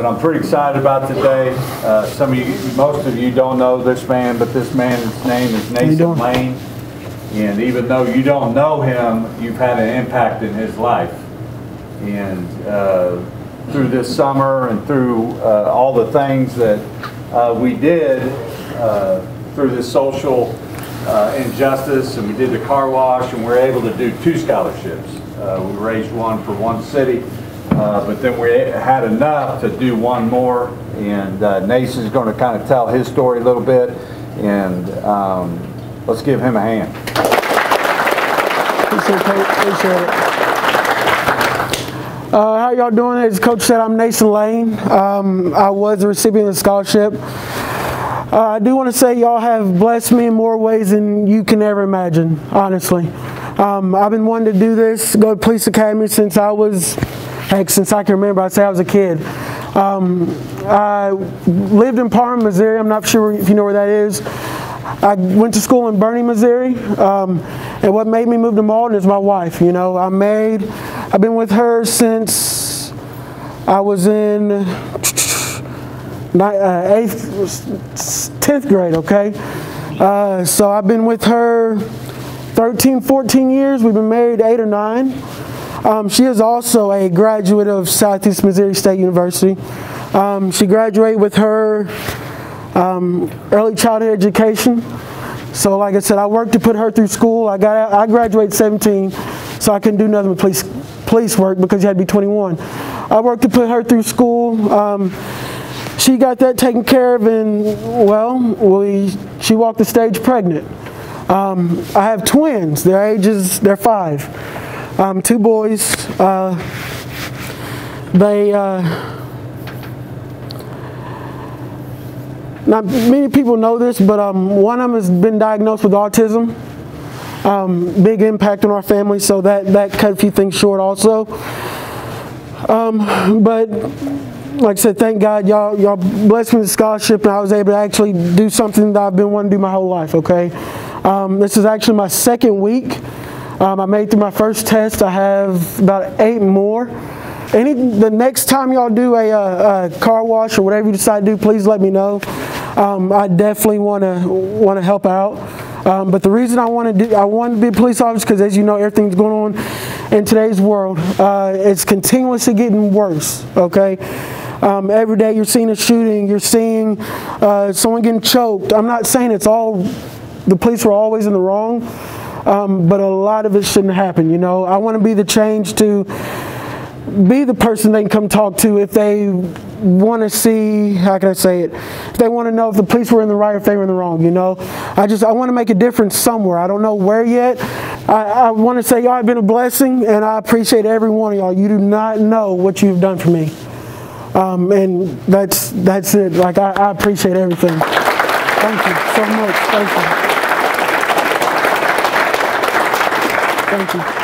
but I'm pretty excited about today. Uh, Some of you, most of you don't know this man, but this man's name is Nason? Lane. And even though you don't know him, you've had an impact in his life. And uh, through this summer and through uh, all the things that uh, we did uh, through this social uh, injustice, and we did the car wash, and we were able to do two scholarships. Uh, We raised one for one city, uh, but then we had enough to do one more, and uh, Nason's going to kind of tell his story a little bit, and um, let's give him a hand. Appreciate it. Uh, how y'all doing? As Coach said, I'm Nathan Lane. Um, I was a recipient of the scholarship. Uh, I do want to say y'all have blessed me in more ways than you can ever imagine, honestly. Um, I've been wanting to do this, go to police academy since I was, heck, since I can remember. I'd say I was a kid. Um, I lived in Parma, Missouri. I'm not sure if you know where that is. I went to school in Bernie, Missouri, um, and what made me move to Malden is my wife. You know, I'm married. I've been with her since I was in uh, eighth, tenth grade. Okay, uh, so I've been with her 13, 14 years. We've been married eight or nine. Um, she is also a graduate of Southeast Missouri State University. Um, she graduated with her um, early childhood education. So, like I said, I worked to put her through school. I got I graduated 17, so I couldn't do nothing with police police work because you had to be 21. I worked to put her through school. Um, she got that taken care of, and well, we she walked the stage pregnant. Um, I have twins. Their ages they're five. Um, two boys. Uh, they. Uh, Not many people know this, but um, one of them has been diagnosed with autism. Um, big impact on our family, so that, that cut a few things short also. Um, but like I said, thank God y'all y'all blessed me with scholarship, and I was able to actually do something that I've been wanting to do my whole life. Okay, um, this is actually my second week. Um, I made through my first test. I have about eight more. Any the next time y'all do a, uh a car wash or whatever you decide to do, please let me know. Um, I definitely want to want to help out. Um, but the reason I want to do I want to be a police officer because, as you know, everything's going on in today's world. Uh, it's continuously getting worse. Okay. Um, every day you're seeing a shooting, you're seeing uh, someone getting choked. I'm not saying it's all the police were always in the wrong, um, but a lot of it shouldn't happen. You know, I want to be the change to be the person they can come talk to if they want to see how can I say it? If they want to know if the police were in the right or if they were in the wrong you know? I just I want to make a difference somewhere. I don't know where yet. I, I want to say y'all have been a blessing and I appreciate every one of y'all. You do not know what you've done for me. Um, and that's that's it. Like I, I appreciate everything. Thank you so much. Thank you thank you